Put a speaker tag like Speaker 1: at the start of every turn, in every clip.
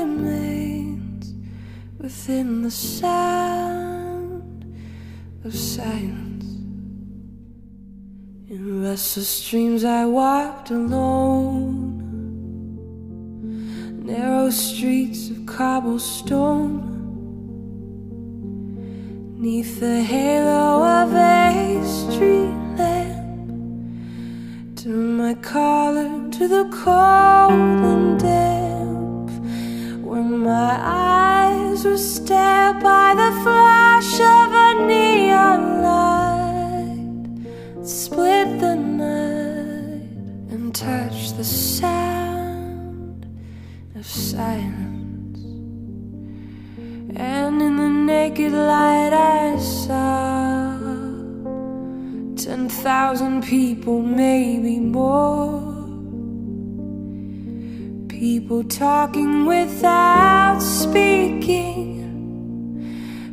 Speaker 1: remains within the sound of silence. In restless dreams, I walked alone, narrow streets of cobblestone. Neath the halo of a street lamp, turn my collar to the cold and damp. My eyes were stared by the flash of a neon light, split the night and touched the sound of silence. And in the naked light, I saw ten thousand people, maybe more. People talking without speaking,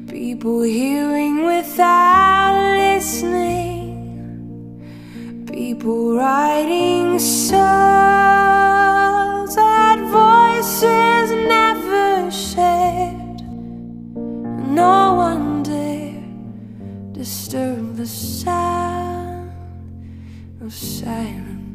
Speaker 1: people hearing without listening, people writing songs that voices never shared. No one dare disturb the sound of silence.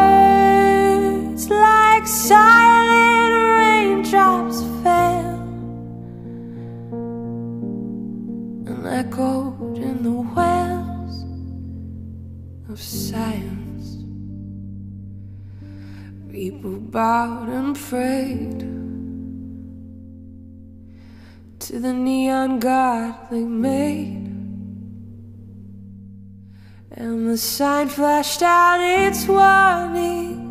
Speaker 1: echoed in the wells of science. People bowed and prayed to the neon god they made. And the sign flashed out its warning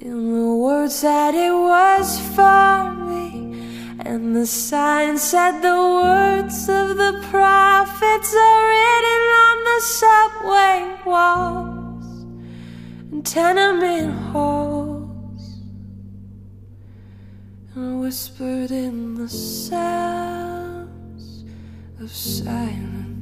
Speaker 1: in the words that it was for. And the sign said the words of the prophets are written on the subway walls and tenement halls and whispered in the sounds of silence.